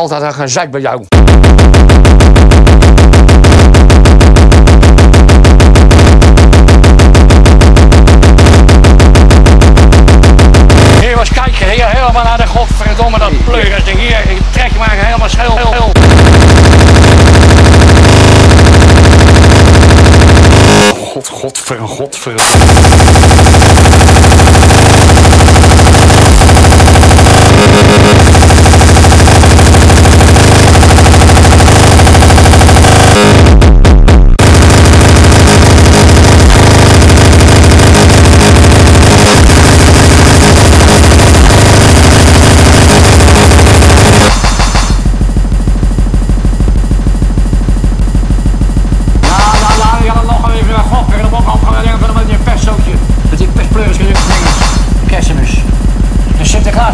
altijd een gezeik bij jou. Hier was kijken, hier helemaal naar de godverdomme dat pleuris ding. Hier, ik trek maar helemaal scheel. scheel. God, godver, godver.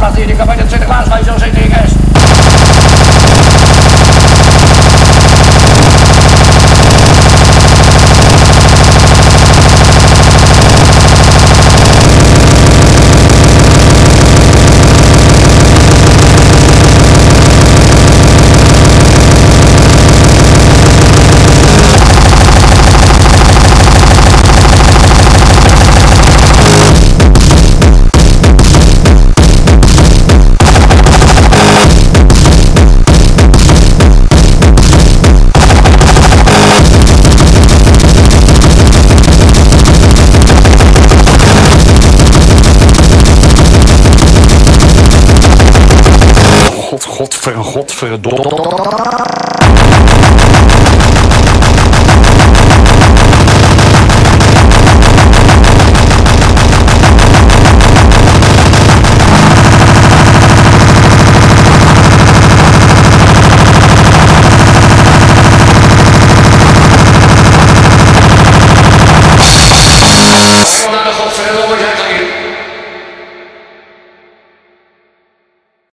Sinterklaas laat hier, die kan bij de Godver, godverdomme.